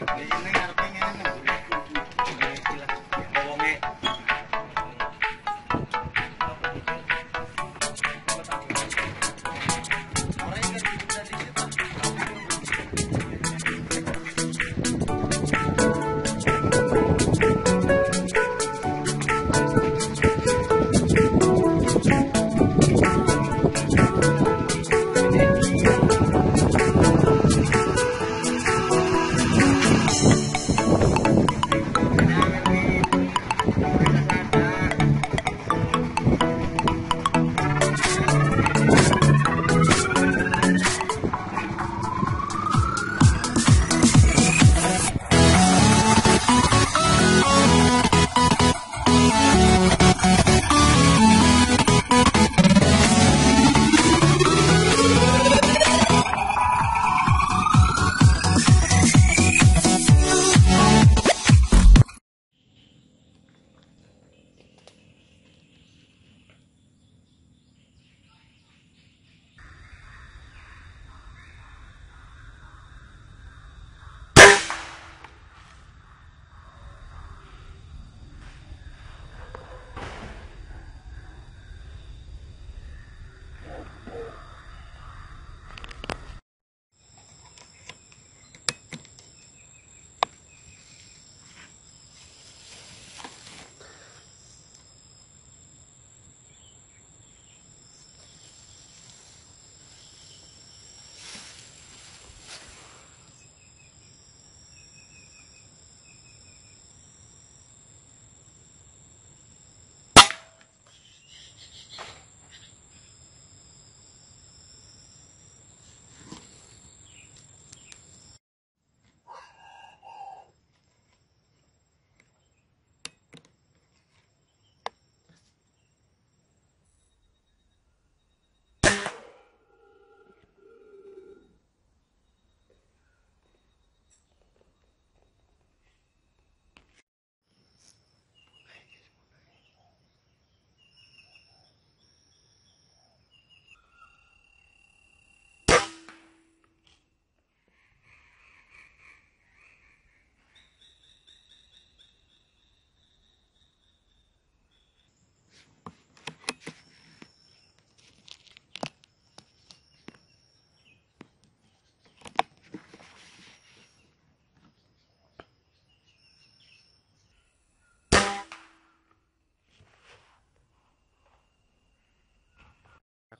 Ganyan na, harap na nga.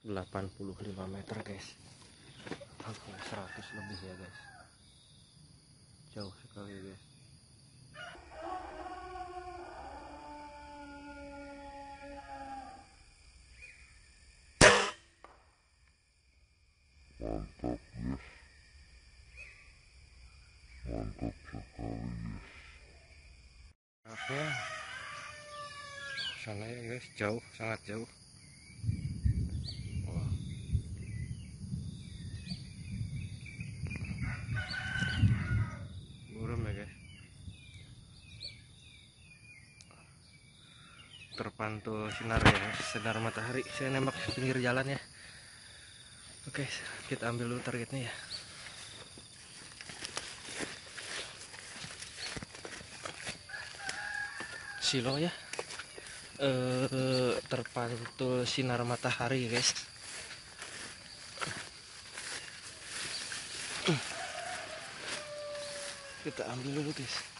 85 meter guys. Oke, 100 lebih ya guys. Jauh sekali guys. Mantap guys mantap sekali guys sana ya guys. Jauh sangat jauh. Terpantul sinar ya sinar matahari. Saya nembak pinggir jalan ya. Oke kita ambil dulu targetnya ya. Silo ya. Eh terpantul sinar matahari guys. Kita ambil dulu guys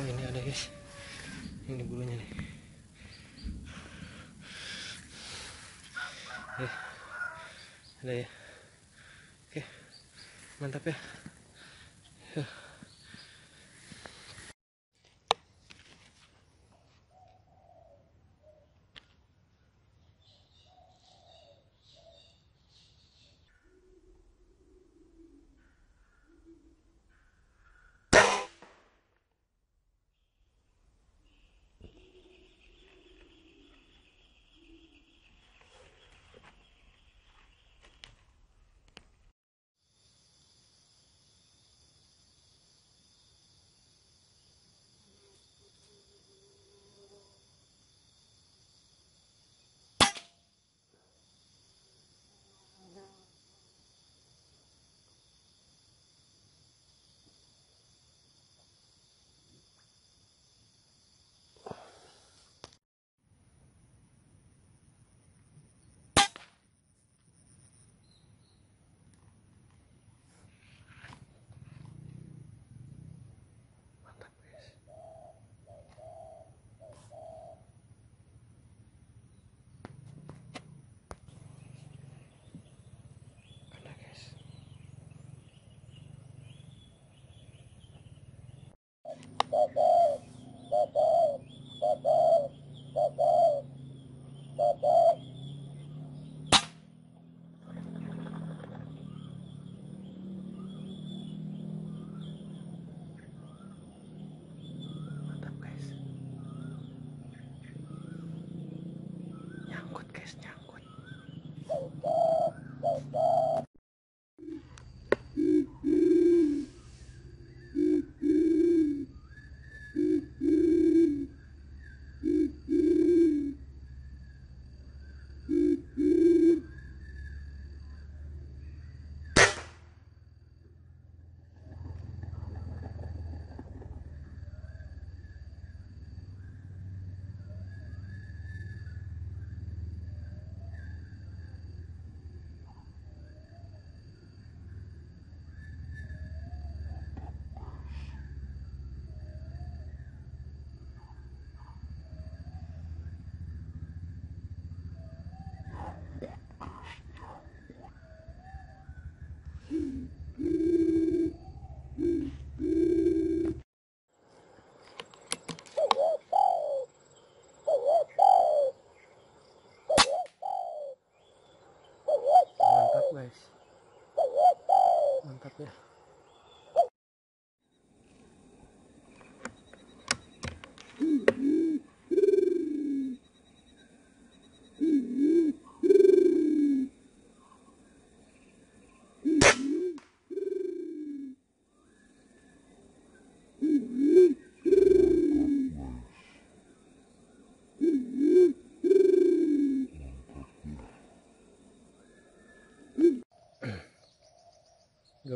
oh ini ada guys. Ini bulunya nih. Eh ada ya. Oke mantap ya. Ya.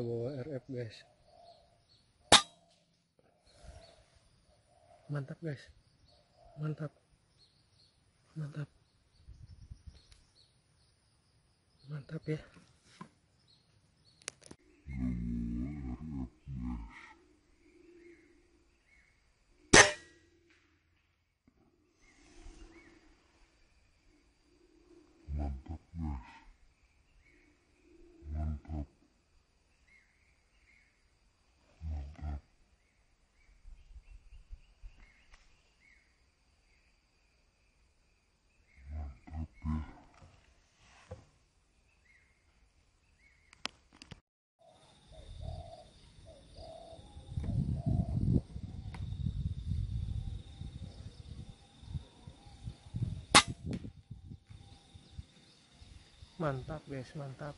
Bawa RF guys. Mantap guys. Mantap. Mantap. Mantap ya mantap guys mantap